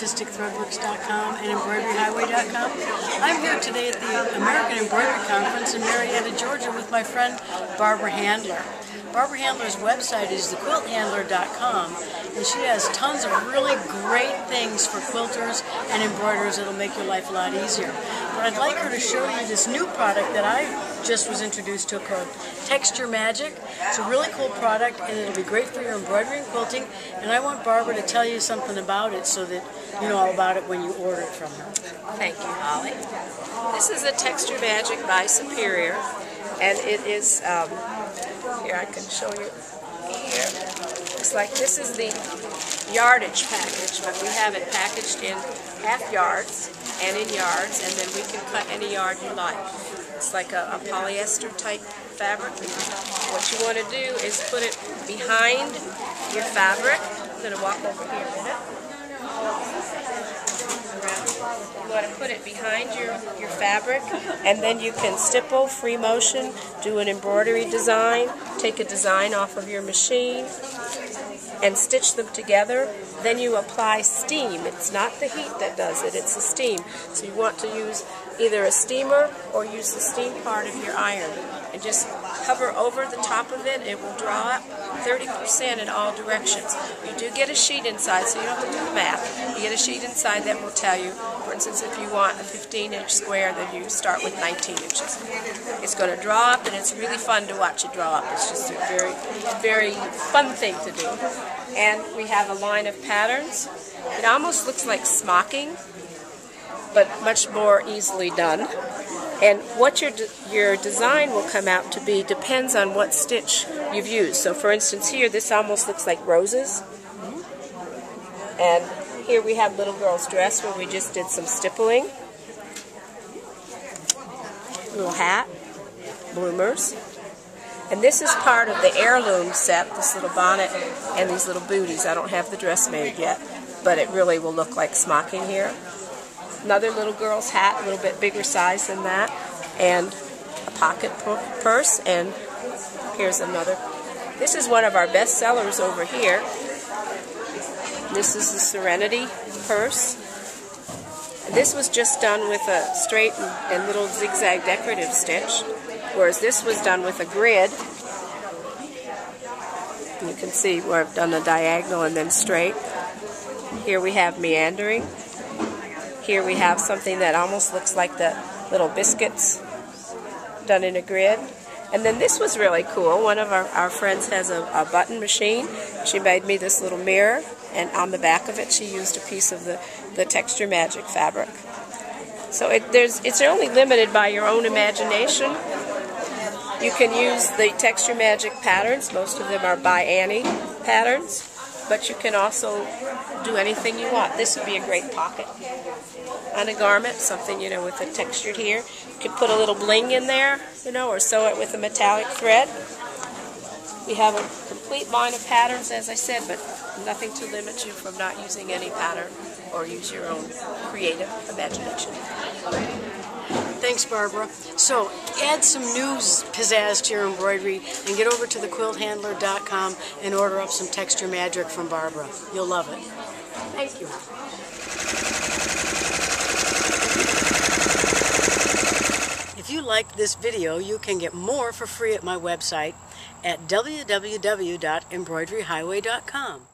ArtisticThreadworks.com and EmbroideryHighway.com. I'm here today at the American Embroidery Conference in Marietta, Georgia with my friend Barbara Handler. Barbara Handler's website is thequilthandler.com and she has tons of really great things for quilters and embroiderers that'll make your life a lot easier. But I'd like her to show you this new product that I just was introduced to called Texture Magic. It's a really cool product and it'll be great for your embroidery and quilting and I want Barbara to tell you something about it so that you know all about it when you order it from her. Thank you, Holly. This is a Texture Magic by Superior and it is um, here, I can show you. Looks like this is the yardage package, but we have it packaged in half yards and in yards, and then we can cut any yard you like. It's like a, a polyester type fabric. What you want to do is put it behind your fabric. I'm going to walk over here a minute. You want to put it behind your, your fabric, and then you can stipple, free motion, do an embroidery design, take a design off of your machine, and stitch them together. Then you apply steam. It's not the heat that does it, it's the steam. So you want to use either a steamer or use the steam part of your iron. And just hover over the top of it, it will draw up 30% in all directions. You do get a sheet inside, so you don't have to do the math. You get a sheet inside that will tell you, for instance, if you want a 15 inch square, then you start with 19 inches. It's going to draw up, and it's really fun to watch it draw up. It's just a very, very fun thing to do. And we have a line of patterns. It almost looks like smocking, but much more easily done. And what your, de your design will come out to be depends on what stitch you've used. So for instance here, this almost looks like roses. And here we have little girl's dress where we just did some stippling. Little hat, bloomers. And this is part of the heirloom set, this little bonnet and these little booties. I don't have the dress made yet, but it really will look like smocking here another little girl's hat, a little bit bigger size than that, and a pocket purse, and here's another. This is one of our best sellers over here. This is the Serenity purse. This was just done with a straight and little zigzag decorative stitch, whereas this was done with a grid. You can see where I've done a diagonal and then straight. Here we have meandering. Here we have something that almost looks like the little biscuits done in a grid. And then this was really cool. One of our, our friends has a, a, button machine. She made me this little mirror, and on the back of it she used a piece of the, the Texture Magic fabric. So it, there's, it's only limited by your own imagination. You can use the Texture Magic patterns. Most of them are by Annie patterns but you can also do anything you want. This would be a great pocket on a garment, something, you know, with a textured here. You could put a little bling in there, you know, or sew it with a metallic thread. We have a complete line of patterns, as I said, but nothing to limit you from not using any pattern or use your own creative imagination. Thanks, Barbara. So add some new pizzazz to your embroidery and get over to thequilthandler.com and order up some texture magic from Barbara. You'll love it. Thank you. If you liked this video, you can get more for free at my website at www.embroideryhighway.com.